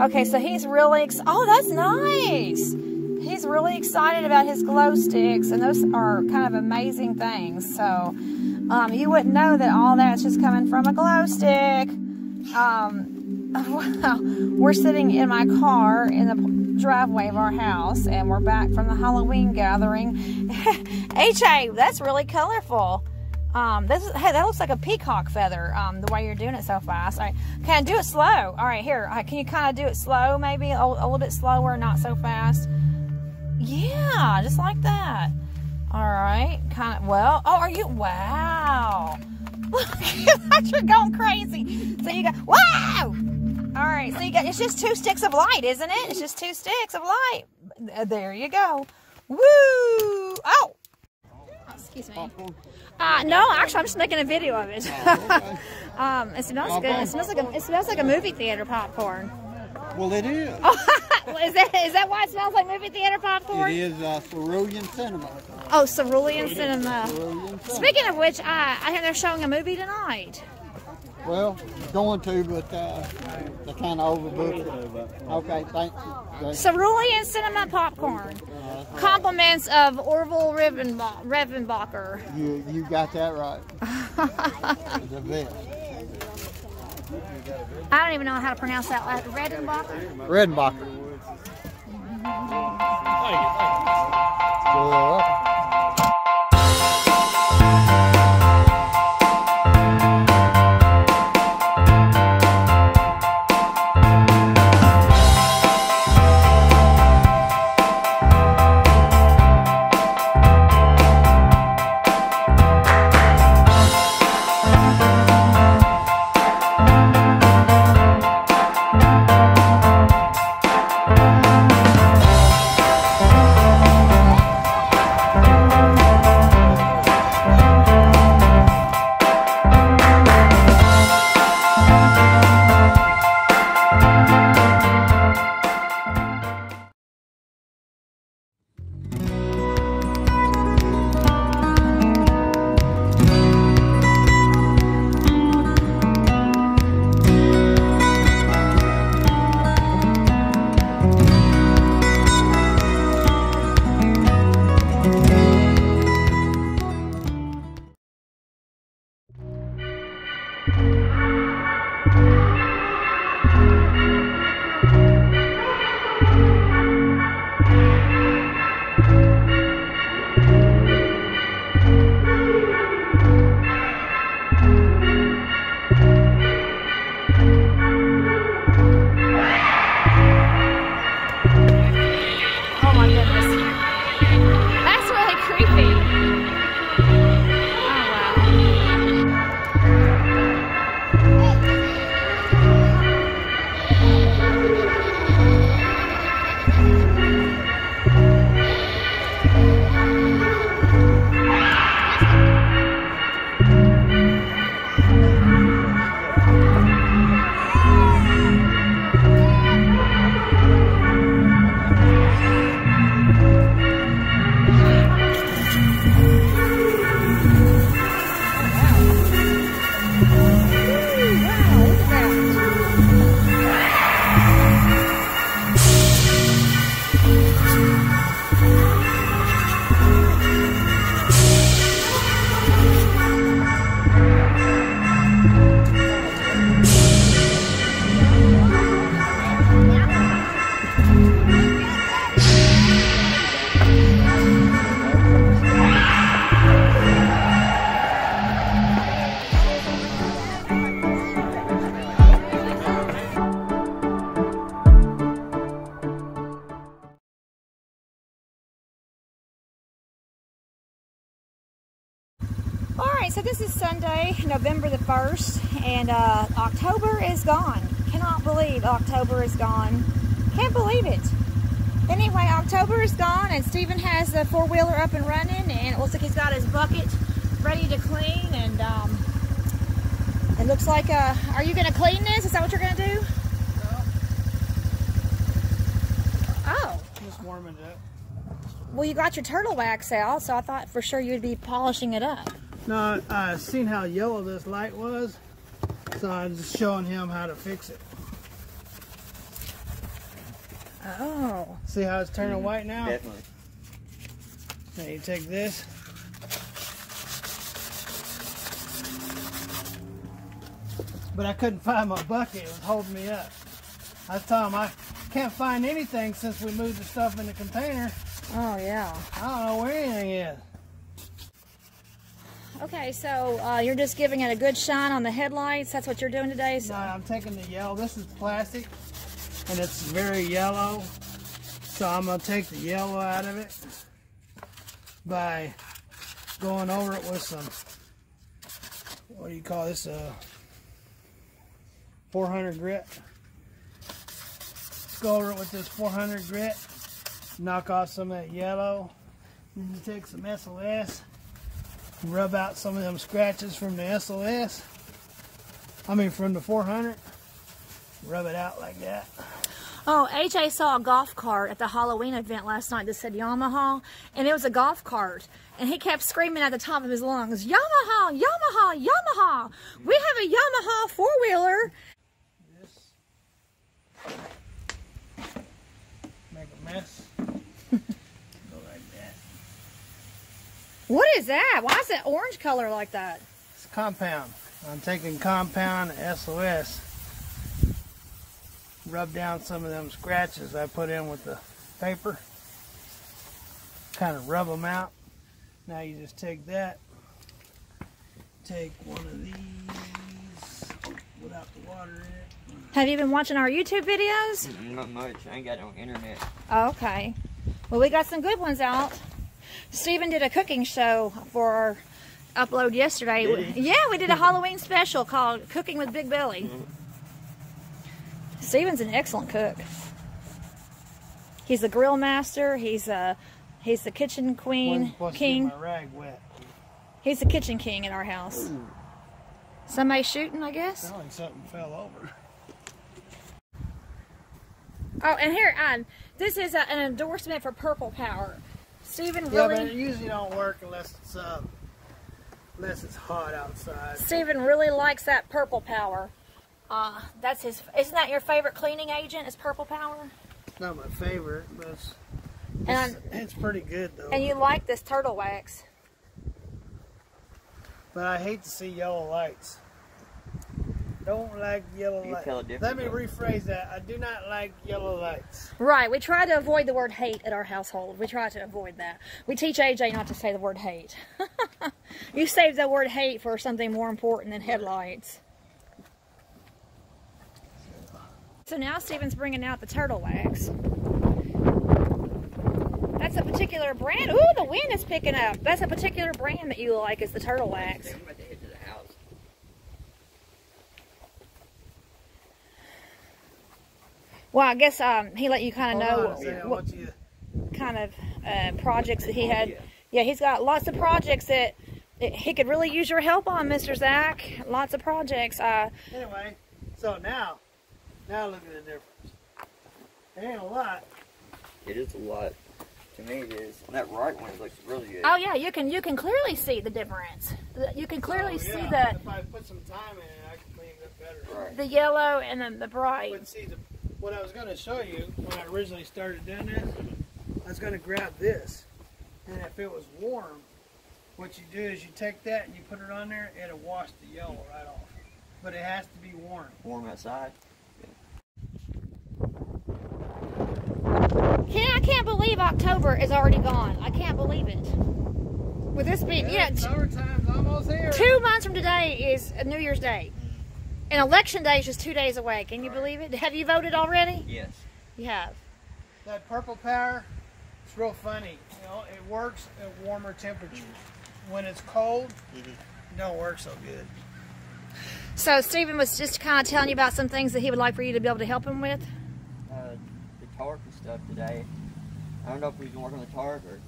Okay, so he's really, oh, that's nice. He's really excited about his glow sticks, and those are kind of amazing things. So, um, you wouldn't know that all that's just coming from a glow stick. Um, wow. We're sitting in my car in the driveway of our house, and we're back from the Halloween gathering. HA, that's really colorful. Um, this is, hey, that looks like a peacock feather. Um, the way you're doing it so fast. All right, can I do it slow? All right, here. Uh, can you kind of do it slow, maybe a, a little bit slower, not so fast? Yeah, just like that. All right, kind of. Well, oh, are you? Wow. You're going crazy. So you got wow. All right, so you got. It's just two sticks of light, isn't it? It's just two sticks of light. There you go. Woo! Oh. Excuse me. Uh, no, actually, I'm just making a video of it. um, it smells good. It smells like a, it smells like a movie theater popcorn. Well, it is. Oh, is that is that why it smells like movie theater popcorn? It is uh, cerulean cinema. Oh, cerulean cinema. Cerulean cinema. Speaking of which, I I hear they're showing a movie tonight. Well, going to, but uh, they kind of overbooked it. Okay, thank you. Cerulean cinema popcorn. Compliments of Orville Revenba- Revenbacher. You you got that right. the best. I don't even know how to pronounce that last. Redenbacher. Redenbacher. You're mm-hmm. welcome. Right, so this is Sunday, November the 1st, and uh, October is gone. Cannot believe October is gone. Can't believe it. Anyway, October is gone, and Steven has the four wheeler up and running, and it looks like he's got his bucket ready to clean. And um, it looks like, uh, are you going to clean this? Is that what you're going to do? No. Oh, Just warming it up. well, you got your turtle wax out, so I thought for sure you would be polishing it up. Now, I uh, seen how yellow this light was, so I'm just showing him how to fix it. Oh. See how it's turning mm, white now? Definitely. Now you take this. But I couldn't find my bucket. It was holding me up. I told him I can't find anything since we moved the stuff in the container. Oh, yeah. I don't know where anything is. Okay, so uh, you're just giving it a good shine on the headlights. That's what you're doing today. So. No, I'm taking the yellow. This is plastic, and it's very yellow. So I'm gonna take the yellow out of it by going over it with some. What do you call this? Uh, 400 grit. Go over it with this 400 grit. Knock off some of that yellow. Then you take some SOS. Rub out some of them scratches from the SOS. I mean, from the 400, rub it out like that. Oh, AJ saw a golf cart at the Halloween event last night that said Yamaha, and it was a golf cart. And he kept screaming at the top of his lungs, Yamaha, Yamaha, Yamaha! We have a Yamaha four wheeler. This. Make a mess. Go like that. What is that? Why is it orange color like that? It's compound. I'm taking compound SOS. Rub down some of them scratches I put in with the paper. Kind of rub them out. Now you just take that. Take one of these without the water in it. Have you been watching our YouTube videos? Not much. I ain't got no internet. Okay. Well, we got some good ones out. Steven did a cooking show for our upload yesterday. Yeah, we did a Halloween special called Cooking with Big Belly. Steven's an excellent cook. He's the grill master. He's uh he's the kitchen queen Wasn't king. my rag wet. He's the kitchen king in our house. Somebody shooting, I guess. Like something fell over. Oh, and here, um, this is a, an endorsement for Purple Power. Steven Yeah, but it usually don't work unless it's uh, unless it's hot outside. Steven really likes that Purple Power. Uh, that's his. Isn't that your favorite cleaning agent? Is Purple Power? It's not my favorite, but it's, And it's pretty good though. and you like this turtle wax? But I hate to see yellow lights. Don't like yellow You lights. tell a Let me rephrase that. I do not like yellow lights. Right. We try to avoid the word hate at our household. We try to avoid that. We teach AJ not to say the word hate. you save the word hate for something more important than headlights. So now Steven's bringing out the turtle wax. That's a particular brand. Ooh, the wind is picking up. That's a particular brand that you like is the turtle wax. I'm about to head to the house. Well, I guess um, he let you kind of know on a what, you kind of uh, projects that he had. Yeah. Yeah, he's got lots of projects that, that he could really use your help on, Mr. Zach. Lots of projects. Uh, Anyway, so now, now look at the difference. It ain't a lot. It is a lot. To me, it is. And that right one looks really good. oh yeah, you can you can clearly see the difference. You can clearly Oh, see yeah, the If I put some time in it, I can clean it up better. Right. the yellow and then the bright. But see, the, what I was going to show you when I originally started doing this, I was going to grab this, and if it was warm, what you do is you take that and you put it on there, it'll wash the yellow right off. But it has to be warm. Warm outside. Can I can't believe October is already gone. I can't believe it. With this being yeah, t- summertime's almost here. two months from today is New Year's Day, and Election Day is just two days away. Can you believe it? Have you voted already? Yes. You have. That purple power, it's real funny. You know, it works at warmer temperatures. When it's cold, it don't work so good. So Steven was just kind of telling you about some things that he would like for you to be able to help him with. Uh, the tarp and stuff today. I don't know if we can work on the tarp or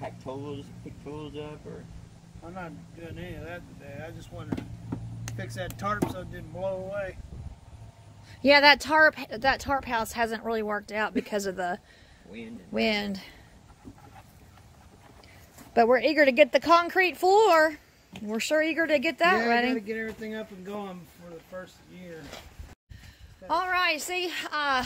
hack tools, pick tools up, or I'm not doing any of that today. I just want to fix that tarp so it didn't blow away. Yeah, that tarp that tarp house hasn't really worked out because of the wind. Wind. But we're eager to get the concrete floor. We're sure eager to get that yeah, I ready. gotta get everything up and going for the first year. All right, see, uh,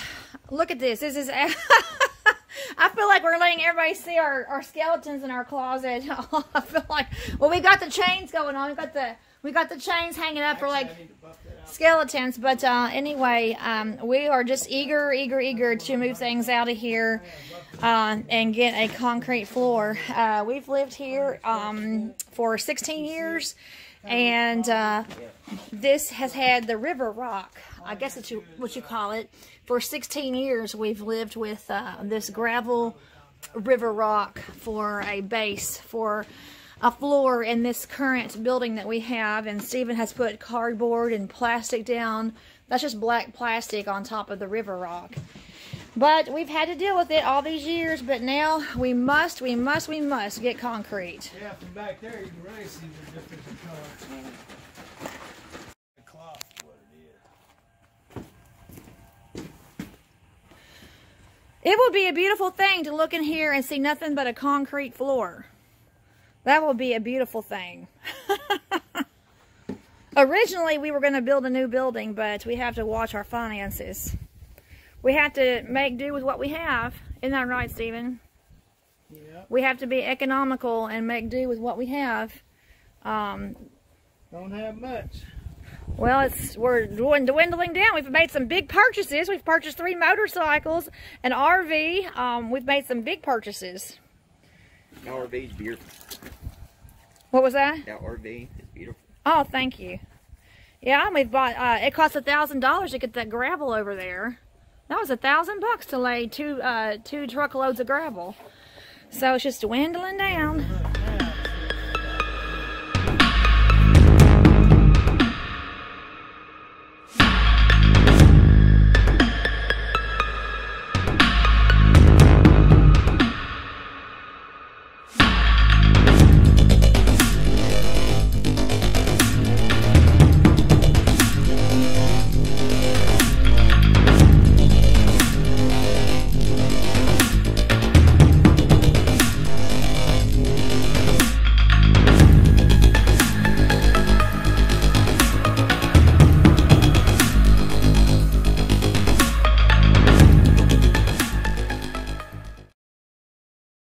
look at this. This is. I feel like we're letting everybody see our, our skeletons in our closet. I feel like, well, we got the chains going on. We got the we got the chains hanging up for like I need to buff that out. skeletons. But uh, anyway, um, we are just eager, eager, eager to move things out of here uh, and get a concrete floor. Uh, we've lived here um, for 16 years, and uh, this has had the river rock. I guess that's you- what you call it. For 16 years, we've lived with uh, this gravel river rock for a base for a floor in this current building that we have and Steven has put cardboard and plastic down that's just black plastic on top of the river rock but we've had to deal with it all these years but now we must we must we must get concrete Yeah, from back there you can really see the difference in color. The cloth what it is. it would be a beautiful thing to look in here and see nothing but a concrete floor that will be a beautiful thing. Originally we were going to build a new building but we have to watch our finances. We have to make do with what we have. Isn't that right Steven? Yeah. we have to be economical and make do with what we have. Um, Don't have much. well it's we're dwindling down. We've made some big purchases. We've purchased three motorcycles an rv um, we've made some big purchases That RV's beautiful. what was that? That RV is beautiful. oh thank you. Yeah we've bought uh, it cost a thousand dollars to get that gravel over there. That was a thousand bucks to lay two uh, two truckloads of gravel. So it's just dwindling down